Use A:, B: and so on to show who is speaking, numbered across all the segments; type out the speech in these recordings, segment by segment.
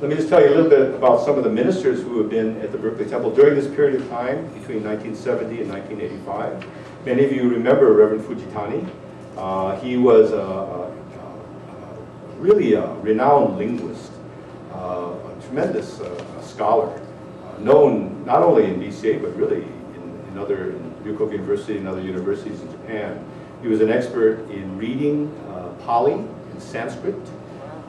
A: let me just tell you a little bit about some of the ministers who have been at the Berkeley Temple during this period of time, between 1970 and 1985. Many of you remember Reverend Fujitani. Uh, he was a, a, a, really a renowned linguist, uh, a tremendous uh, scholar, uh, known not only in BCA, but really in, in other, in Ryukoku University and other universities in Japan. He was an expert in reading uh, Pali and Sanskrit.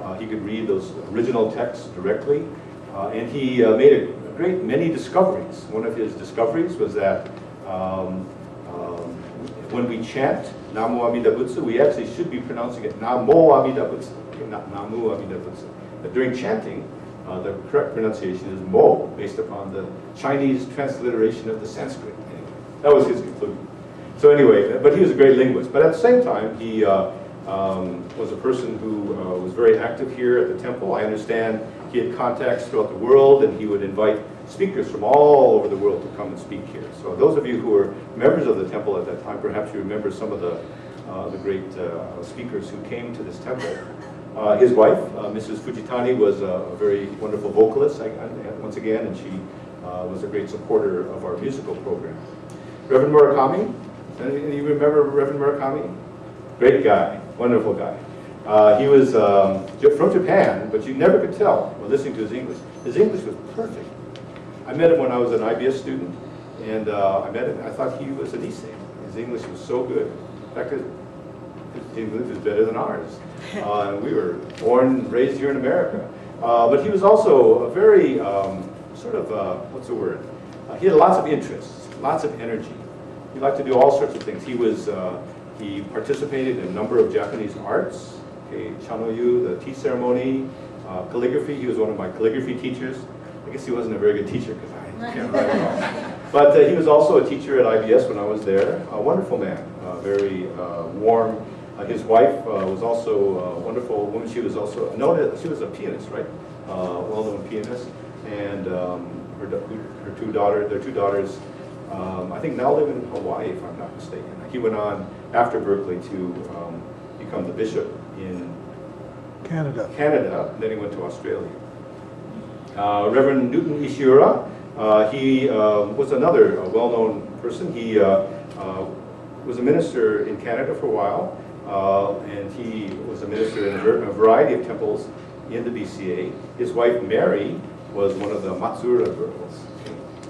A: Uh, he could read those original texts directly. Uh, and he uh, made a great many discoveries. One of his discoveries was that um, um, when we chant Namo Amida Butsu, we actually should be pronouncing it Namo Amida Butsu, okay, not Namu Amida Butsu. But during chanting, uh, the correct pronunciation is Mo, based upon the Chinese transliteration of the Sanskrit. Anyway, that was his conclusion. So anyway, but he was a great linguist. But at the same time, he uh, um, was a person who uh, was very active here at the temple. I understand he had contacts throughout the world, and he would invite speakers from all over the world to come and speak here. So those of you who were members of the temple at that time, perhaps you remember some of the, uh, the great uh, speakers who came to this temple. Uh, his wife, uh, Mrs. Fujitani, was a, very wonderful vocalist, I, I, once again, and she uh, was a great supporter of our musical program. Reverend Murakami, of you remember Reverend Murakami? Great guy, wonderful guy. Uh, he was um, from Japan, but you never could tell when listening to his English. His English was perfect. I met him when I was an IBS student, and uh, I met him, I thought he was an Issei. His English was so good. In fact, his, his English was better than ours. Uh, and we were born and raised here in America. Uh, but he was also a very, um, sort of, uh, what's the word? Uh, he had lots of interests, lots of energy. He liked to do all sorts of things. He was, uh, he participated in a number of Japanese arts, okay, Chanoyu, the tea ceremony, uh, calligraphy. He was one of my calligraphy teachers. I guess he wasn't a very good teacher because I can't write at all. But uh, he was also a teacher at IBS when I was there. A wonderful man, uh, very uh, warm. Uh, his wife uh, was also a wonderful woman. She was also, noted. she was a pianist, right? well-known pianist. And um, her, her two daughters, their two daughters, um, I think now live in Hawaii, if I'm not mistaken. He went on after Berkeley to um, become the bishop in
B: Canada.
A: Canada, then he went to Australia. Uh, Reverend Newton Ishiura, uh, he uh, was another well-known person. He uh, uh, was a minister in Canada for a while, uh, and he was a minister in a variety of temples in the BCA. His wife, Mary, was one of the Matsura girls.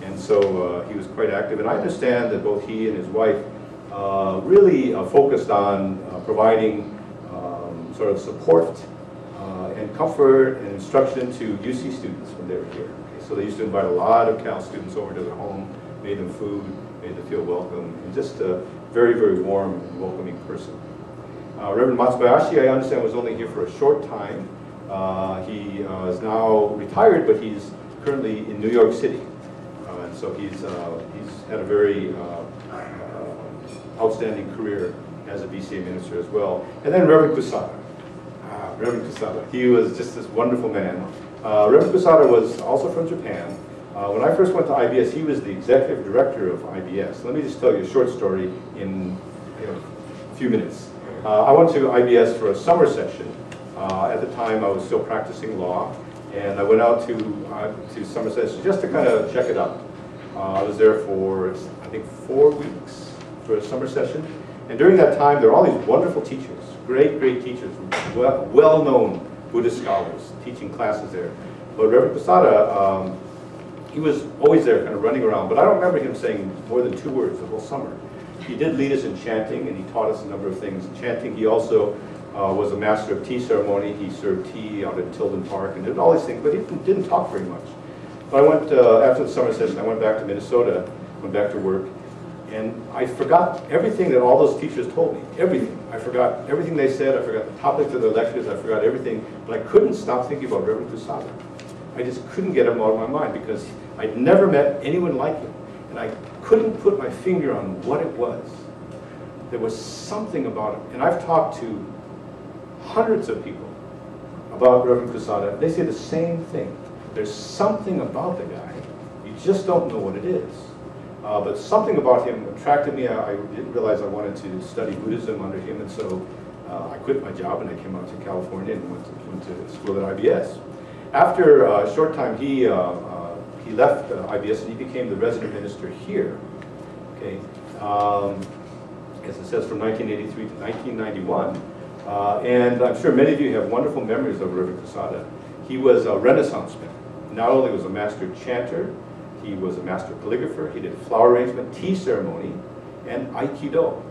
A: And so he was quite active. And I understand that both he and his wife really focused on providing um, sort of support and comfort and instruction to UC students when they were here. Okay, so they used to invite a lot of Cal students over to their home, made them food, made them feel welcome, and just a very, very warm and welcoming person. Uh, Reverend Matsubayashi, I understand, was only here for a short time. Uh, he uh, is now retired, but he's currently in New York City. Uh, so he's, uh, he's had a very uh, outstanding career as a BCA minister as well. And then Reverend Kusada. Reverend Kusada. He was just this wonderful man. Uh, Reverend Kusada was also from Japan. Uh, when I first went to IBS, he was the executive director of IBS. Let me just tell you a short story in you know, a few minutes. Uh, I went to IBS for a summer session. Uh, at the time, I was still practicing law, and I went out to, uh, to summer session just to kind of check it out. Uh, I was there for, I think, four weeks for a summer session. And during that time, there were all these wonderful teachers great, great teachers, well-known Buddhist scholars teaching classes there. But Reverend Kusada, um, he was always there kind of running around, but I don't remember him saying more than two words the whole summer. He did lead us in chanting, and he taught us a number of things. Chanting, he also uh, was a master of tea ceremony. He served tea out at Tilden Park and did all these things, but he didn't talk very much. But I went, uh, after the summer session, I went back to Minnesota, went back to work, and I forgot everything that all those teachers told me, everything. I forgot everything they said, I forgot the topics of their lectures, I forgot everything, but I couldn't stop thinking about Reverend Kusada. I just couldn't get him out of my mind because I'd never met anyone like him. And I couldn't put my finger on what it was. There was something about him. And I've talked to hundreds of people about Reverend Kusada. They say the same thing. There's something about the guy. You just don't know what it is. Uh, but something about him attracted me. I, I, didn't realize I wanted to study Buddhism under him, and so uh, I quit my job and I came out to California and went to, went to school at IBS. after a short time, he, uh, uh, he left uh, IBS and he became the resident minister here. Okay, um, as it says, from 1983 to 1991. Uh, and I'm sure many of you have wonderful memories of River Kusada. He was a Renaissance man. Not only was a master chanter, he was a master calligrapher. He did flower arrangement, tea ceremony, and Aikido.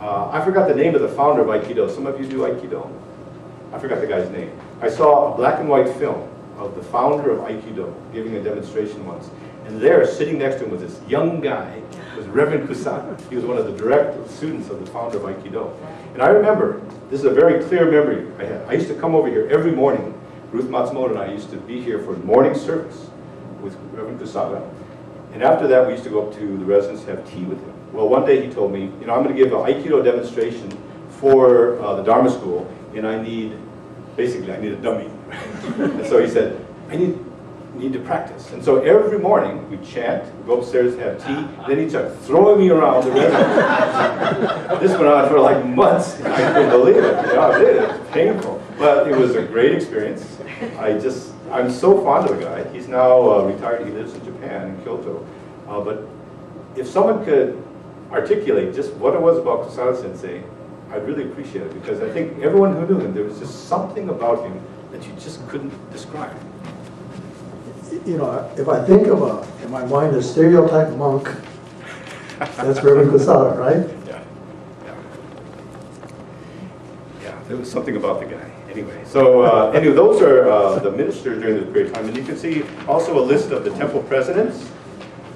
A: Uh, I forgot the name of the founder of Aikido. Some of you do Aikido. I forgot the guy's name. I saw a black and white film of the founder of Aikido giving a demonstration once. And there, sitting next to him was this young guy, was Reverend Kusada. He was one of the direct students of the founder of Aikido. And I remember, this is a very clear memory I had. I used to come over here every morning. Ruth Matsumoto and I used to be here for morning service with Reverend Kusada. And after that, we used to go up to the residence to have tea with him. Well, one day he told me, you know, I'm going to give an Aikido demonstration for uh, the Dharma school, and I need, basically, I need a dummy. and so he said, I need need to practice. And so every morning we chant, we go upstairs, have tea, then he started throwing me around the residence. this went on for like months. I couldn't believe it. You know, it is. It's painful. But it was a great experience. I just, I'm so fond of the guy. He's now uh, retired. He lives in Japan, in Kyoto. Uh, but if someone could articulate just what it was about Kusada Sensei, I'd really appreciate it because I think everyone who knew him, there was just something about him that you just couldn't describe
B: you know, if I think of a, in my mind, a stereotype monk, that's Reverend Kusada, right?
A: Yeah. Yeah. Yeah, there was something about the guy. Anyway, so uh, anyway, those are uh, the ministers during this period of time. And you can see also a list of the temple presidents.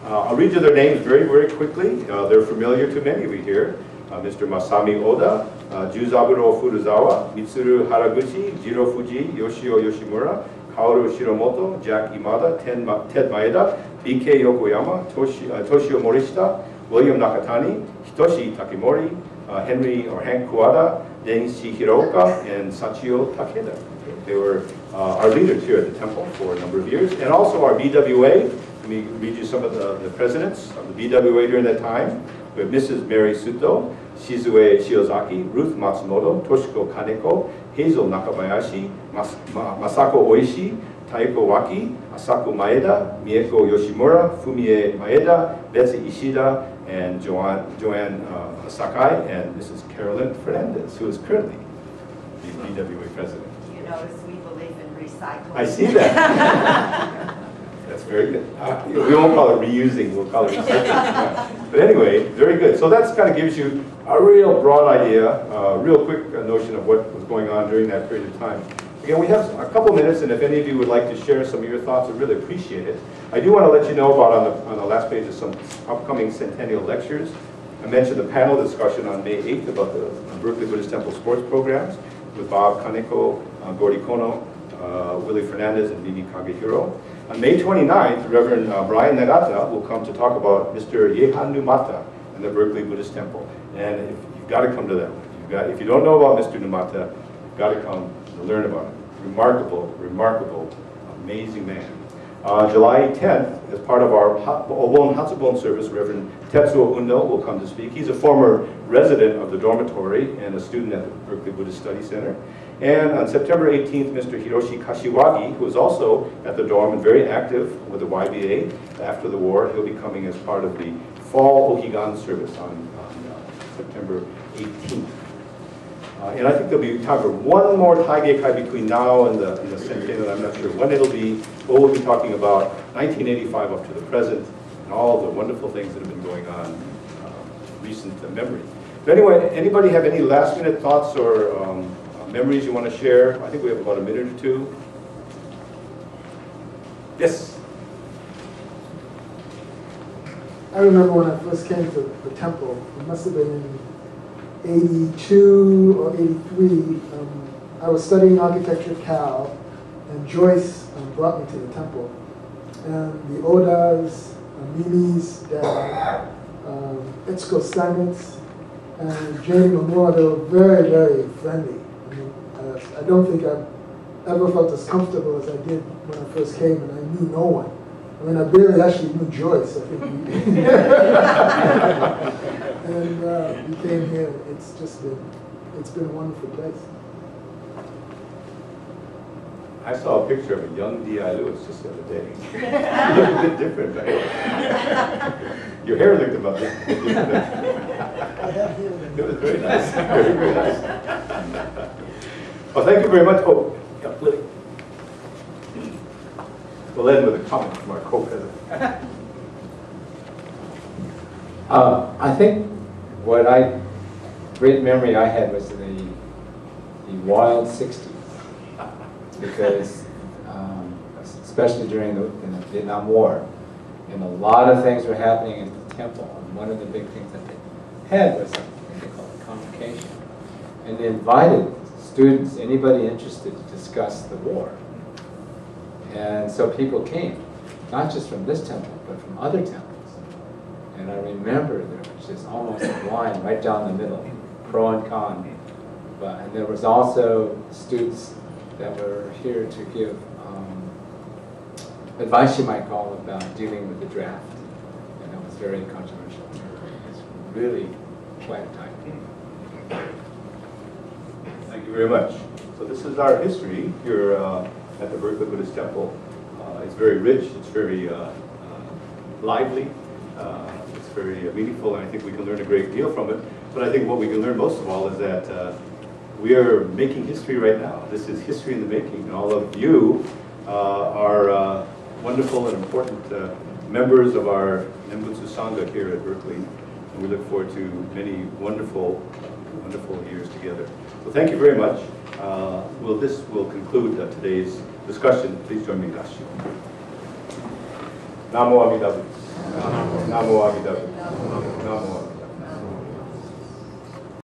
A: Uh, I'll read you their names very, very quickly. Uh, they're familiar to many of you here. Mr. Masami Oda, uh, Juzaburo Furuzawa, Mitsuru Haraguchi, Jiro Fuji, Yoshio Yoshimura, Kaoru Shiromoto, Jack Imada, Ted Maeda, BK Yokoyama, Toshi, uh, Toshio Morishita, William Nakatani, Hitoshi Takemori, uh, Henry or Hank Kuwada, Denichi Hiroka, and Sachio Takeda. They were uh, our leaders here at the temple for a number of years, and also our BWA. Let me read you some of the, the presidents of the BWA during that time. We have Mrs. Mary Suto, Shizue Shiozaki, Ruth Matsumoto, Toshiko Kaneko, Hazel Nakabayashi, Mas Masako Oishi, Taiko Waki, Asako Maeda, Mieko Yoshimura, Fumie Maeda, Betsy Ishida, and Joanne, Joanne uh, Sakai, and Mrs. Carolyn Fernandez, who is currently the BWA president.
C: Do you notice we believe in recycling.
A: I see that. That's very good. Uh, we won't call it reusing, we'll call it recycling. but anyway, very good. So that kind of gives you a real broad idea, a uh, real quick uh, notion of what was going on during that period of time. Again, we have a couple minutes, and if any of you would like to share some of your thoughts, I'd really appreciate it. I do want to let you know about, on the, on the last page, of some upcoming centennial lectures. I mentioned the panel discussion on May 8th about the Berkeley Buddhist Temple sports programs with Bob Kaneko, uh, Gordy Kono, uh, Willie Fernandez, and Mimi Kagehiro. On May 29th, Reverend uh, Brian Nagata will come to talk about Mr. Yehan Numata and the Berkeley Buddhist Temple. And if, you've got to come to that. You've got, if you don't know about Mr. Numata, you've got to come to learn about him. Remarkable, remarkable, amazing man. Uh, July 10th, as part of our Obon Hatsubon service, Reverend Tetsuo Uno will come to speak. He's a former resident of the dormitory and a student at the Berkeley Buddhist Study Center. And on September 18th, Mr. Hiroshi Kashiwagi, who is also at the dorm and very active with the YBA after the war, he'll be coming as part of the fall Ohigan service on, on uh, September 18th. Uh, and I think there'll be time for one more Taigekai between now and the, and the centennial. I'm not sure when it'll be, but we'll be talking about 1985 up to the present and all the wonderful things that have been going on, uh, recent memory. But anyway, anybody have any last minute thoughts or um, memories you want to share? I think we have about a minute or two. Yes?
D: I remember when I first came to the temple, it must have been in 82 or 83, um, I was studying architecture at Cal, and Joyce um, brought me to the temple. And the Odas, uh, Mimi's dad, um, Itzko and Jane Mamura, they were very, very friendly. I, mean, I don't think I've ever felt as comfortable as I did when I first came, and I knew no one. I mean, I barely actually knew Joyce. I think. and uh, we came here. It's just been, it's been a wonderful place.
A: I saw a picture of a young D.I. Lewis just the other day. You look a bit different, right? Your hair looked about this. It was very nice, very, very nice. Well, thank you very much. Oh, yeah, Lily. We'll end with a comment from our co-president.
E: Uh, I think what I, great memory I had was the, the wild 60s. Because, um, especially during the, the Vietnam War, and a lot of things were happening at the temple. And one of the big things that they had was something they called a convocation. And they invited students, anybody interested, to discuss the war. And so people came, not just from this temple, but from other temples. And I remember there was just almost a line right down the middle, pro and con. But, and there was also students that were here to give um, advice, you might call, about dealing with the draft. And that was very controversial. It's really quite a time.
A: Thank you very much. So this is our history here uh, at the Berkeley Buddhist Temple. Uh, It's very rich, it's very uh, uh, lively, uh, it's very meaningful, and I think we can learn a great deal from it. But I think what we can learn most of all is that uh, we are making history right now. This is history in the making, and all of you are wonderful and important members of our Nembutsu Sangha here at Berkeley. And we look forward to many wonderful, wonderful years together. So thank you very much. Uh, Well, this will conclude uh, today's discussion. Please join me in gassho. Namo Amitabha. Namo Amitabha. Namo Amitabha.